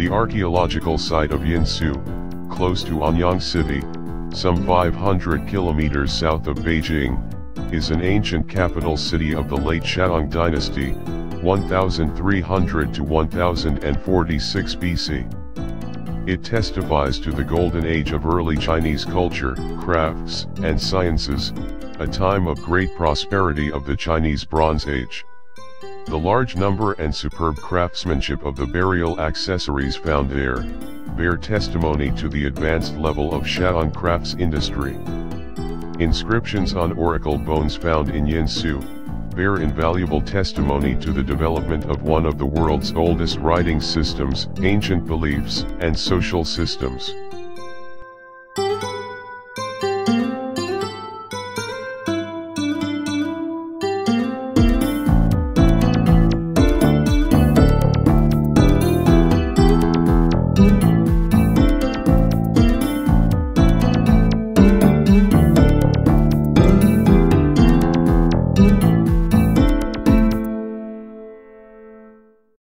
The archaeological site of Yin Xu, close to Anyang City, some 500 kilometers south of Beijing, is an ancient capital city of the late Shang dynasty, 1300 to 1046 BC. It testifies to the golden age of early Chinese culture, crafts, and sciences, a time of great prosperity of the Chinese Bronze Age. The large number and superb craftsmanship of the burial accessories found there, bear testimony to the advanced level of Shang crafts industry. Inscriptions on oracle bones found in Yin Xu, bear invaluable testimony to the development of one of the world's oldest writing systems, ancient beliefs, and social systems.